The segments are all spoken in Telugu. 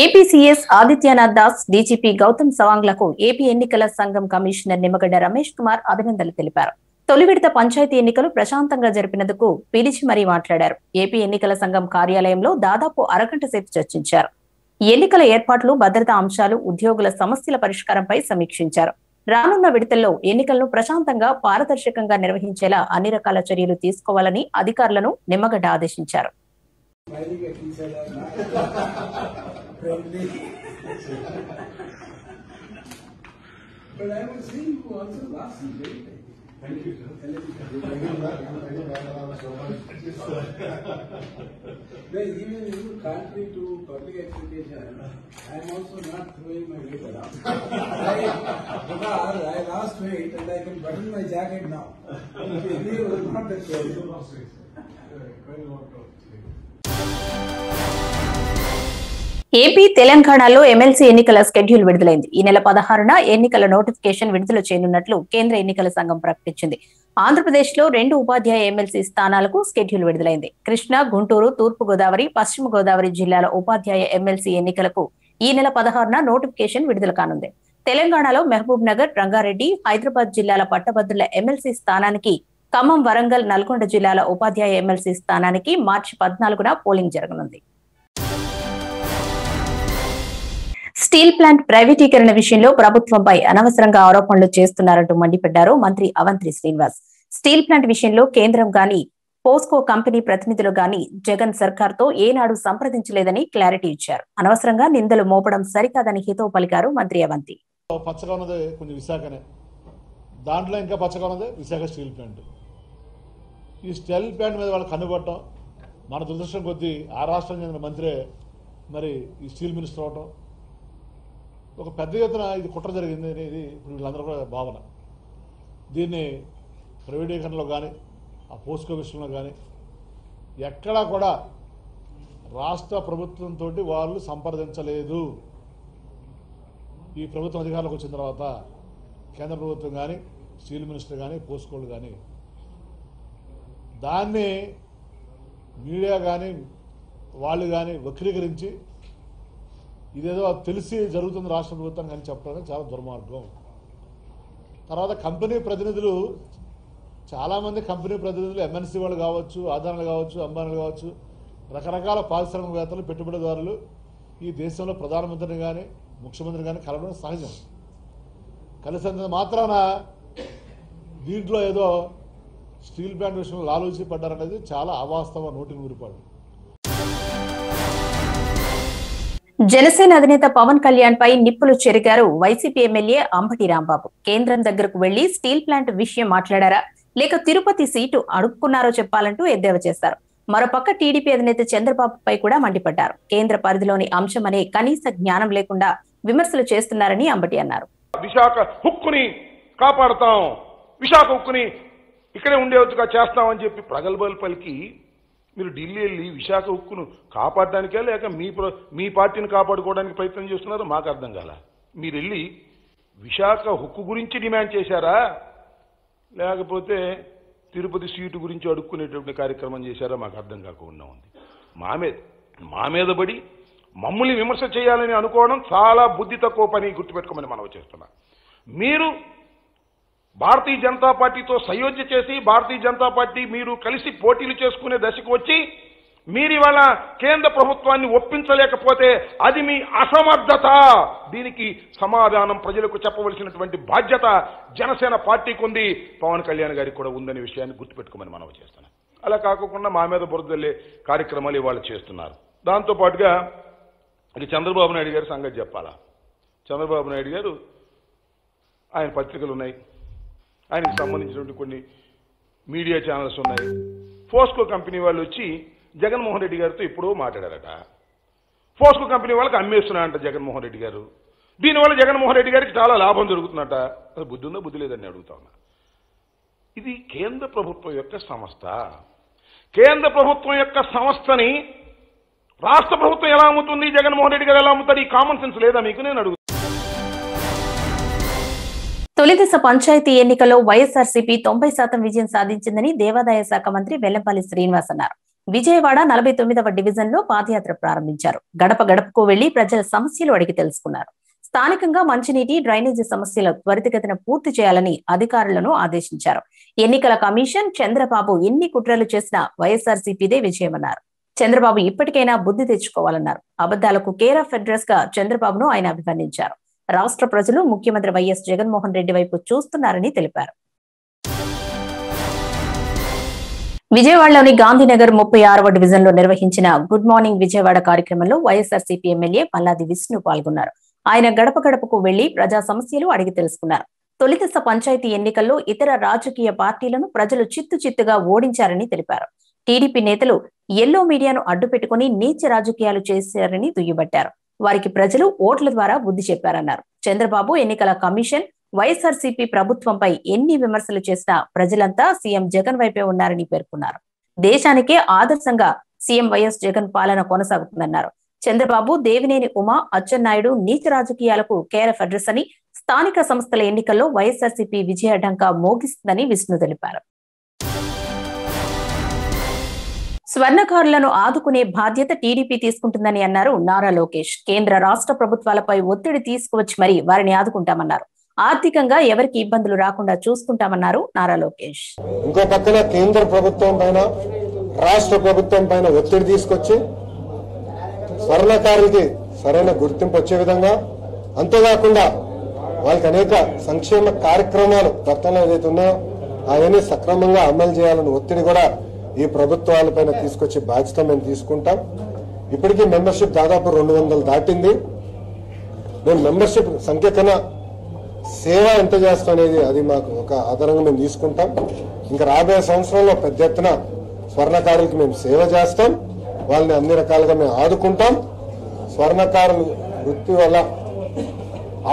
AP CS Adityanath Das DGP Gautam సవాంగ్లకు AP ఎన్నికల సంఘం కమిషనర్ నిమ్మగడ్డ రమేష్ కుమార్ అభినందనలు తెలిపారు. తొలి విడత పంచాయతీ ఎన్నికలు ప్రశాంతంగా జరిపినందుకు పిలిచి మరీ మాట్లాడారు. ఏపీ ఎన్నికల సంఘం కార్యాలయంలో దాదాపు అరగంట సేపు చర్చించారు. ఎన్నికల ఏర్పాట్లు భద్రతా అంశాలు ఉద్యోగుల సమస్యల పరిష్కారంపై సమీక్షించారు. రానున్న విడతల్లో ఎన్నికలను ప్రశాంతంగా పారదర్శకంగా నిర్వహించేలా అన్ని రకాల చర్యలు తీసుకోవాలని అధికారులను నిమ్మగడ్డ ఆదేశించారు. Smiling at each other. Friendly. But I was seeing you also last week. Thank you. Well, even you contrary to public expectation, I am also not throwing my weight around. I, I lost weight and I can button my jacket now. It was not the case. AP తెలంగాణలో ఎమ్మెల్సీ ఎన్నికల స్కెడ్యూల్ విడుదలైంది. ఈ నెల పదహారున ఎన్నికల నోటిఫికేషన్ విడుదల చేయనున్నట్లు కేంద్ర ఎన్నికల సంఘం ప్రకటించింది. ఆంధ్రప్రదేశ్లో రెండు ఉపాధ్యాయ ఎమ్మెల్సీ స్థానాలకు స్కెడ్యూల్ విడుదలైంది. కృష్ణా గుంటూరు తూర్పు గోదావరి పశ్చిమ గోదావరి జిల్లాల ఉపాధ్యాయ ఎమ్మెల్సీ ఎన్నికలకు ఈ నెల పదహారున నోటిఫికేషన్ విడుదల కానుంది. తెలంగాణలో మహబూబ్ నగర్ రంగారెడ్డి హైదరాబాద్ జిల్లాల పట్టభద్రుల ఎమ్మెల్సీ స్థానానికి ఖమ్మం వరంగల్ నల్గొండ జిల్లాల ఉపాధ్యాయ ఎమ్మెల్సీ స్థానానికి మార్చి పద్నాలుగున పోలింగ్ జరగనుంది. స్టీల్ ప్లాంట్ ప్రైవేటీకరణ విషయంలో ప్రభుత్వంపై అనవసరంగా ఆరోపణలు చేస్తున్నారంటూ మండిపడ్డారు మంత్రి అవంతి శ్రీనివాస్. స్టీల్ ప్లాంట్ విషయంలో కేంద్రం గాని పోస్కో కంపెనీ ప్రతినిధులు గాని జగన్ సర్కార్తో ఏనాడు సంప్రదించలేదని క్లారిటీ ఇచ్చారు. అనవసరంగా నిందలు మోపడం సరికాదని హితవు పలికారు మంత్రి అవంతి. పచ్చగా ఉన్నది కొంచెం విశాఖనే. దాంట్లో ఇంకా పచ్చగా ఉన్నది విశాఖ స్టీల్ ప్లాంట్. ఈ స్టీల్ ప్లాంట్ మీద వాళ్ళు కన్నుపడటం మన దురదృష్టం కొద్దీ ఆ రాష్ట్రం చెందిన మంత్రే మరి ఈ స్టీల్ మినిస్టర్ అవటం ఒక పెద్ద ఎత్తున ఇది కుట్ర జరిగింది అనేది ఇప్పుడు వీళ్ళందరూ కూడా భావన. దీన్ని ప్రైవేటీకరణలో కానీ ఆ పోస్కో విషయంలో కానీ ఎక్కడా కూడా రాష్ట్ర ప్రభుత్వంతో వాళ్ళు సంప్రదించలేదు. ఈ ప్రభుత్వం అధికారంలోకి వచ్చిన తర్వాత కేంద్ర ప్రభుత్వం కానీ స్టీల్ మినిస్టర్ కానీ పోస్కోళ్ళు కానీ దాన్ని మీడియా కానీ వాళ్ళు కానీ వక్రీకరించి ఇదేదో తెలిసి జరుగుతుంది రాష్ట్ర ప్రభుత్వం కానీ చెప్పడం చాలా దుర్మార్గం. తర్వాత కంపెనీ ప్రతినిధులు చాలామంది కంపెనీ ప్రతినిధులు ఎంఎన్సీ వాళ్ళు కావచ్చు ఆదానాలు కావచ్చు అంబానీలు కావచ్చు రకరకాల పారిశ్రామికవేత్తలు పెట్టుబడిదారులు ఈ దేశంలో ప్రధానమంత్రిని కానీ ముఖ్యమంత్రిని కానీ కలవడం సహజం. కలిసినంత మాత్రాన దీంట్లో ఏదో స్టీల్ ప్లాంట్ విషయంలో లాలూచి పడ్డారనేది చాలా అవాస్తవ నోటిని ఊరిపాడు జనసేన అధినేత పవన్ కళ్యాణ్ పై నిప్పులు చెరిగారు వైసీపీ ఎమ్మెల్యే అంబటి రాంబాబు. కేంద్రం దగ్గరకు వెళ్ళి స్టీల్ ప్లాంట్ విషయం మాట్లాడారా? లేక తిరుపతి సీటు అడుక్కున్నారో చెప్పాలంటూ ఎద్దేవా చేశారు. మరోపక్క టీడీపీ అధినేత చంద్రబాబు పై కూడా మండిపడ్డారు. కేంద్ర పరిధిలోని అంశమనే కనీస జ్ఞానం లేకుండా విమర్శలు చేస్తున్నారని అంబటి అన్నారు. విశాఖ హుక్కుని విశాఖ హుక్కుని ఇక్కడే ఉండేవచ్చుగా చేస్తామని చెప్పి ప్రగల్భాలు పలికి మీరు ఢిల్లీ వెళ్ళి విశాఖ హుక్కును కాపాడడానికే లేక మీ ప్ర- మీ పార్టీని కాపాడుకోవడానికి ప్రయత్నం చేస్తున్నారో మాకు అర్థం కాల. మీరు వెళ్ళి విశాఖ హుక్కు గురించి డిమాండ్ చేశారా? లేకపోతే తిరుపతి సీటు గురించి అడుక్కునేటువంటి కార్యక్రమం చేశారా? మాకు అర్థం కాకుండా ఉంది. మా మీద మా మీద పడి మమ్మల్ని విమర్శ చేయాలని అనుకోవడం చాలా బుద్ధి తక్కువ పని గుర్తుపెట్టుకోమని మనం చేస్తున్నా. మీరు భారతీయ జనతా పార్టీతో సయోధ్య చేసి భారతీయ జనతా పార్టీ మీరు కలిసి పోటీలు చేసుకునే దశకు వచ్చి మీరు ఇవాళ కేంద్ర ప్రభుత్వాన్ని ఒప్పించలేకపోతే అది మీ అసమర్థత. దీనికి సమాధానం ప్రజలకు చెప్పవలసినటువంటి బాధ్యత జనసేన పార్టీకి ఉంది. పవన్ కళ్యాణ్ గారికి కూడా ఉందనే విషయాన్ని గుర్తుపెట్టుకోమని మనం చేస్తున్నాం. అలా కాకుండా మా మీద బురదల్లే కార్యక్రమాలు ఇవాళ చేస్తున్నారు. దాంతో పాటుగా చంద్రబాబు నాయుడు గారి సంగతి చెప్పాలా? చంద్రబాబు నాయుడు గారు ఆయన పత్రికలు ఉన్నాయి. ఆయనకు సంబంధించినటువంటి కొన్ని మీడియా ఛానల్స్ ఉన్నాయి. ఫోస్కో కంపెనీ వాళ్ళు వచ్చి జగన్మోహన్ రెడ్డి గారితో ఇప్పుడో మాట్లాడారట. ఫోస్కో కంపెనీ వాళ్ళకి అమ్మేస్తున్నారంట జగన్మోహన్ రెడ్డి గారు. దీనివల్ల జగన్మోహన్ రెడ్డి గారికి చాలా లాభం జరుగుతుందట. అది బుద్ధి ఉందా బుద్ధి లేదని అడుగుతా ఉన్నా. ఇది కేంద్ర ప్రభుత్వం యొక్క సంస్థ. కేంద్ర ప్రభుత్వం యొక్క సంస్థని రాష్ట్ర ప్రభుత్వం ఎలా అమ్ముతుంది జగన్మోహన్ రెడ్డి గారు ఎలా అమ్ముతారు ఈ కామన్ సెన్స్ లేదా మీకు? నేను అడుగుతాను తొలిదశ పంచాయతీ ఎన్నికల్లో వైఎస్ఆర్సీపీ తొంభై శాతం విజయం సాధించిందని దేవాదాయ శాఖ మంత్రి వెల్లంపల్లి శ్రీనివాస్ అన్నారు. విజయవాడ నలభై తొమ్మిదవ డివిజన్లో పాదయాత్ర ప్రారంభించారు. గడప గడపకు వెళ్ళి ప్రజల సమస్యలు అడిగి తెలుసుకున్నారు. స్థానికంగా మంచినీటి డ్రైనేజీ సమస్యల త్వరితగతిన పూర్తి చేయాలని అధికారులను ఆదేశించారు. ఎన్నికల కమిషన్ చంద్రబాబు ఎన్ని కుట్రలు చేసినా వైఎస్ఆర్సీపీదే విజయమన్నారు. చంద్రబాబు ఇప్పటికైనా బుద్ధి తెచ్చుకోవాలన్నారు. అబద్దాలకు కేర్ ఆఫ్ అడ్రస్గా చంద్రబాబును ఆయన అభివర్ణించారు. రాష్ట్ర ప్రజలు ముఖ్యమంత్రి వైఎస్ జగన్మోహన్ రెడ్డి వైపు చూస్తున్నారని తెలిపారు. విజయవాడలోని గాంధీనగర్ ముప్పై ఆరవ డివిజన్లో నిర్వహించిన గుడ్ మార్నింగ్ విజయవాడ కార్యక్రమంలో వైఎస్ఆర్సీపీ ఎమ్మెల్యే మల్లాది విష్ణు పాల్గొన్నారు. ఆయన గడప గడపకు వెళ్ళి ప్రజా సమస్యలు అడిగి తెలుసుకున్నారు. తొలిదశ పంచాయతీ ఎన్నికల్లో ఇతర రాజకీయ పార్టీలను ప్రజలు చిత్తు చిత్తుగా ఓడించారని తెలిపారు. టీడీపీ నేతలు ఎల్లో మీడియాను అడ్డుపెట్టుకుని నీచ రాజకీయాలు చేశారని దుయ్యబట్టారు. వారికి ప్రజలు ఓట్ల ద్వారా బుద్ధి చెప్పారన్నారు. చంద్రబాబు ఎన్నికల కమిషన్ వైఎస్ఆర్సీపీ ప్రభుత్వంపై ఎన్ని విమర్శలు చేసినా ప్రజలంతా సీఎం జగన్ వైపే ఉన్నారని పేర్కొన్నారు. దేశానికే ఆదర్శంగా సీఎం వైఎస్ జగన్ పాలన కొనసాగుతుందన్నారు. చంద్రబాబు దేవినేని ఉమా అచ్చెన్నాయుడు నీతి రాజకీయాలకు కేరఫ్ అడ్రస్ అని స్థానిక సంస్థల ఎన్నికల్లో వైఎస్ఆర్సీపీ విజయ ఢంకా మోగిస్తుందని విష్ణు తెలిపారు. స్వర్ణకారులను ఆదుకునే బాధ్యత టీడీపీ తీసుకుంటుందని అన్నారు నారా లోకేష్. కేంద్ర రాష్ట్ర ప్రభుత్వాలపై ఒత్తిడి తీసుకువచ్చి మరీ వారిని ఆదుకుంటామన్నారు. ఆర్థికంగా ఎవరికి ఇబ్బందులు రాకుండా చూసుకుంటామన్నారు నారా లోకేష్. ఇంకో పక్కన కేంద్ర ప్రభుత్వం పైన రాష్ట్ర ప్రభుత్వం పైన ఒత్తిడి తీసుకొచ్చి స్వర్ణకారులకి సరైన గుర్తింపు వచ్చే విధంగా అంతేకాకుండా వాళ్ళకి అనేక సంక్షేమ కార్యక్రమాలు గతంలో ఏదైతే ఉన్నాయో అవన్నీ సక్రమంగా అమలు చేయాలని ఒత్తిడి కూడా ఈ ప్రభుత్వాలపైన తీసుకొచ్చే బాధ్యత మేము తీసుకుంటాం. ఇప్పటికీ మెంబర్షిప్ దాదాపు రెండు వందలు దాటింది. మేము మెంబర్షిప్ సంఖ్య కన్నా సేవ ఎంత చేస్తాం అనేది అది మాకు ఒక ఆధారంగా మేము తీసుకుంటాం. ఇంకా రాబోయే సంవత్సరంలో పెద్ద ఎత్తున స్వర్ణకారులకి మేము సేవ చేస్తాం. వాళ్ళని అన్ని రకాలుగా మేము ఆదుకుంటాం. స్వర్ణకారులు వృత్తి వల్ల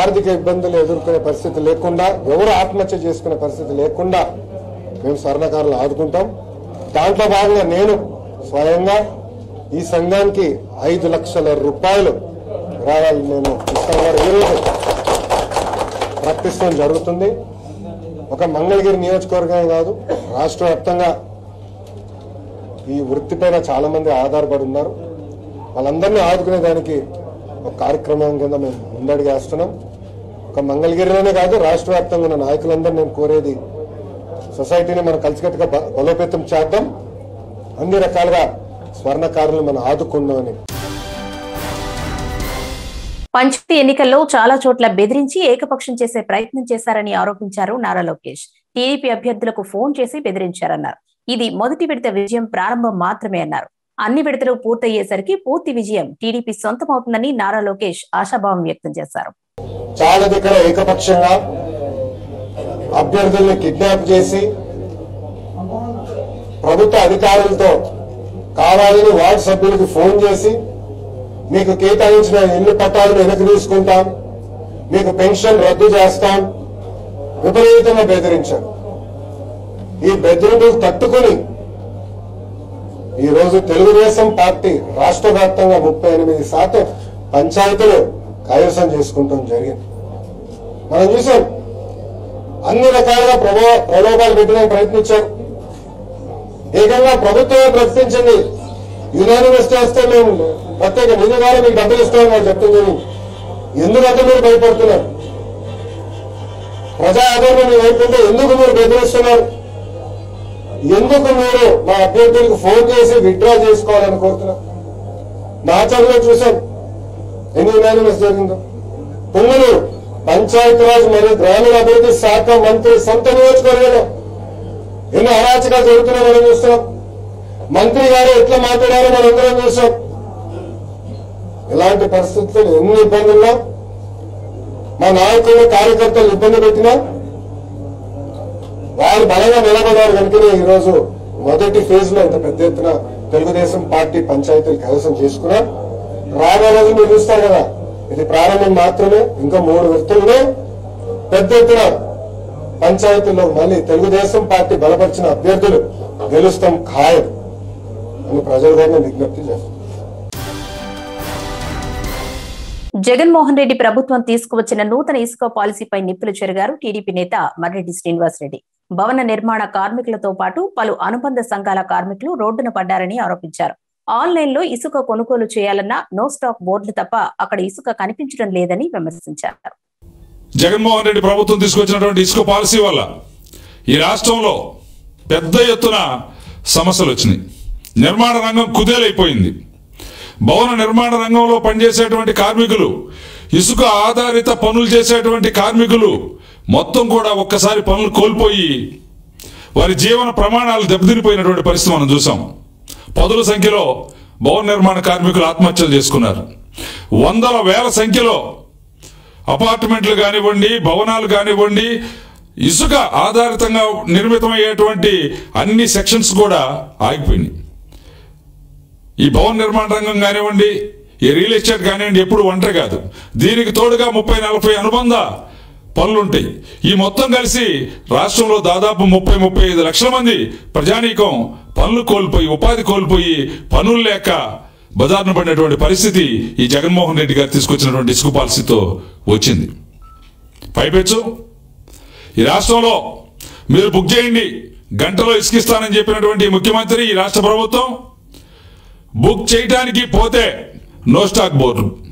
ఆర్థిక ఇబ్బందులు ఎదుర్కొనే పరిస్థితి లేకుండా ఎవరు ఆత్మహత్య చేసుకునే పరిస్థితి లేకుండా మేము స్వర్ణకారులు ఆదుకుంటాం. దాంట్లో భాగంగా నేను స్వయంగా ఈ సంఘానికి ఐదు లక్షల రూపాయలు రావాలి నేను ఇస్తాను కూడా ఈరోజు ప్రకటించడం జరుగుతుంది. ఒక మంగళగిరి నియోజకవర్గమే కాదు రాష్ట్ర వ్యాప్తంగా ఈ వృత్తిపైన చాలా మంది ఆధారపడి ఉన్నారు. వాళ్ళందరినీ ఆదుకునే దానికి ఒక కార్యక్రమం కింద మేము ముందడిగేస్తున్నాం ఒక మంగళగిరిలోనే కాదు రాష్ట్ర వ్యాప్తంగా ఉన్న నాయకులందరూ నేను కోరేది సొసైటీని మనం కలిసికట్టుగా బలోపేతం చేద్దాం. అన్ని రకాలుగా స్వర్ణకారులు మనం ఆదుకుందామని. పంచాయతీ ఎన్నికల్లో చాలా చోట్ల బెదిరించి ఏకపక్షం చేసే ప్రయత్నం చేశారని ఆరోపించారు నారా లోకేష్. టీడీపీ అభ్యర్థులకు ఫోన్ చేసి బెదిరించారన్నారు. ఇది మొదటి విడత విజయం ప్రారంభం మాత్రమే అన్నారు. అన్ని విడతలు పూర్తయ్యేసరికి పూర్తి విజయం టీడీపీ సొంతమవుతుందని నారా లోకేష్ ఆశాభావం వ్యక్తం చేశారు. చాలా దగ్గర ఏకపక్షంగా అభ్యర్థుల్ని కిడ్నాప్ చేసి ప్రభుత్వ అధికారులతో కావాలని వార్డు సభ్యులకు ఫోన్ చేసి మీకు కేటాయించిన ఇల్లు పట్టాలు వెనక్కి తీసుకుంటాం? మీకు పెన్షన్ రద్దు చేస్తాం. విపరీతంగా బెదిరించారు. ఈ బెదిరింపులు తట్టుకుని ఈరోజు తెలుగుదేశం పార్టీ రాష్ట్ర వ్యాప్తంగా ముప్పై ఎనిమిది శాతం పంచాయతీలు కైవసం చేసుకుంటాం జరిగింది. మనం చూసాం అన్ని రకాలుగా ప్రభా ప్రలోభాలు పెట్టడానికి ప్రయత్నించారు ఏకంగా ప్రభుత్వమే ప్రకటించింది యునానిమస్ చేస్తే మేము ప్రత్యేక నిధి ద్వారా మీకు డబ్బులు ఇస్తామని వాళ్ళు చెప్తుంది ఎందుకంటే మీరు భయపడుతున్నారు? ప్రజా ఆదరణ మీ ఎందుకు మీరు బెదిరిస్తున్నారు? ఎందుకు మీరు మా అభ్యర్థులకు ఫోన్ చేసి విత్డ్రా చేసుకోవాలని కోరుతున్నారు? నా చదువులో చూశాం. ఎన్ని యునానిమస్ జరిగిందో? పొంగులూరు పంచాయతీరాజ్ మరియు గ్రామీణాభివృద్ధి శాఖ మంత్రి సొంత నియోజకవర్గంలో. ఎన్నో అరాచకాలు జరుగుతున్నాయో మనం చూస్తున్నాం. మంత్రి గారు ఎట్లా మాట్లాడారో మనం అందరం చూసాం. ఇలాంటి పరిస్థితులు ఎన్ని ఇబ్బందుల్లో మా నాయకులు కార్యకర్తలు ఇబ్బంది పెట్టినా వారు బలంగా నిలబడారు కనుకనే ఈరోజు మొదటి ఫేజ్లో ఇంత పెద్ద ఎత్తున తెలుగుదేశం పార్టీ పంచాయతీలు కైవసం చేసుకున్నాం రాబోయే రోజు మీరు చూస్తారు కదా ఇది ప్రారంభం మాత్రమే ఇంకా మూడు వ్యక్తుల్లో పెద్ద ఎత్తున పంచాయతీల్లో మళ్ళీ తెలుగుదేశం పార్టీ బలపరిచిన అభ్యర్థులు గెలుస్తాం ఖాయం అని ప్రజలు కూడా విజ్ఞప్తి చేస్తాం. జగన్మోహన్ రెడ్డి ప్రభుత్వం తీసుకువచ్చిన నూతన ఇసుక పాలసీపై నిప్పులు చెరిగారు టీడీపీ నేత మర్రెడ్డి శ్రీనివాసరెడ్డి. భవన నిర్మాణ కార్మికులతో పాటు పలు అనుబంధ సంఘాల కార్మికులు రోడ్డున పడ్డారని ఆరోపించారు. ఆన్లైన్లో ఇసుక కొనుగోలు చేయాలన్నా నో స్టాక్ బోర్డులు తప్ప అక్కడ ఇసుక కనిపించడం లేదని విమర్శించారు. జగన్మోహన్ రెడ్డి ప్రభుత్వం తీసుకొచ్చినటువంటి ఇసుక పాలసీ వల్ల ఈ రాష్ట్రంలో పెద్ద ఎత్తున సమస్యలు వచ్చినాయి. నిర్మాణ రంగం కుదేలైపోయింది. భవన నిర్మాణ రంగంలో పనిచేసేటువంటి కార్మికులు ఇసుక ఆధారిత పనులు చేసేటువంటి కార్మికులు మొత్తం కూడా ఒక్కసారి పనులు కోల్పోయి వారి జీవన ప్రమాణాలు దెబ్బతినిపోయినటువంటి పరిస్థితి మనం చూసాము పదుల సంఖ్యలో భవన నిర్మాణ కార్మికులు ఆత్మహత్యలు చేసుకున్నారు. వందల వేల సంఖ్యలో అపార్ట్మెంట్లు కానివ్వండి భవనాలు కానివ్వండి ఇసుక ఆధారితంగా నిర్మితమయ్యేటువంటి అన్ని సెక్షన్స్ కూడా ఆగిపోయినాయి. ఈ భవన నిర్మాణ రంగం కానివ్వండి ఈ రియల్ ఎస్టేట్ కానివ్వండి ఎప్పుడు ఒంటరి కాదు. దీనికి తోడుగా ముప్పై నలభై అనుబంధ పనులుంటాయి. ఈ మొత్తం కలిసి రాష్ట్రంలో దాదాపు ముప్పై ముప్పై ఐదు లక్షల మంది ప్రజానీకం పనులు కోల్పోయి ఉపాధి కోల్పోయి పనులు లేక బజార్ను పడినటువంటి పరిస్థితి ఈ జగన్మోహన్ రెడ్డి గారు తీసుకొచ్చినటువంటి ఇసుక పాలసీతో వచ్చింది. పైపెచ్చు. ఈ రాష్ట్రంలో మీరు బుక్ చేయండి. గంటలో ఇసుకిస్తానని చెప్పినటువంటి ముఖ్యమంత్రి ఈ రాష్ట్ర ప్రభుత్వం బుక్ చేయడానికి పోతే నో స్టాక్ బోర్డు.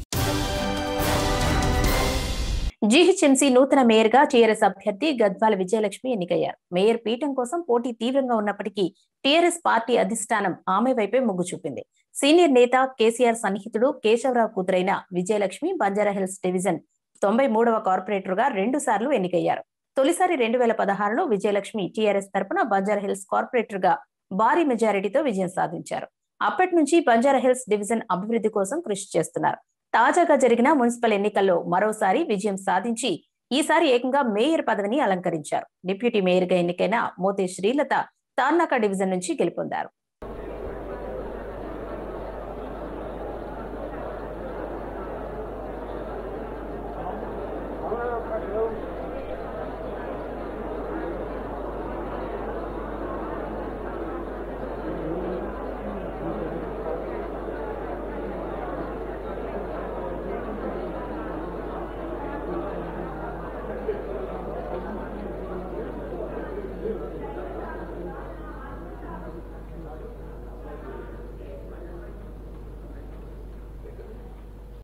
జీహెచ్ఎంసీ నూతన మేయర్గా టీఆర్ఎస్ అభ్యర్థి గద్వాల విజయలక్ష్మి ఎన్నికయ్యారు. మేయర్ పీఠం కోసం పోటీ తీవ్రంగా ఉన్నప్పటికీ టీఆర్ఎస్ పార్టీ అధిష్టానం ఆమె వైపే మొగ్గు చూపింది. సీనియర్ నేత కేసీఆర్ సన్నిహితుడు కేశవరావు కూతురైన విజయలక్ష్మి బంజారాహిల్స్ డివిజన్ తొంభై మూడవ కార్పొరేటర్గా రెండు సార్లు ఎన్నికయ్యారు. తొలిసారి రెండు వేల పదహారులో విజయలక్ష్మి టీఆర్ఎస్ తరపున బంజారాహిల్స్ కార్పొరేటర్గా భారీ మెజారిటీతో విజయం సాధించారు. అప్పటి నుంచి బంజారాహిల్స్ డివిజన్ అభివృద్ధి కోసం కృషి చేస్తున్నారు. తాజాగా జరిగిన మున్సిపల్ ఎన్నికల్లో మరోసారి విజయం సాధించి ఈసారి ఏకంగా మేయర్ పదవిని అలంకరించారు. డిప్యూటీ మేయర్గా ఎన్నికైన మోతే శ్రీలత తార్నాక డివిజన్ నుంచి గెలుపొందారు.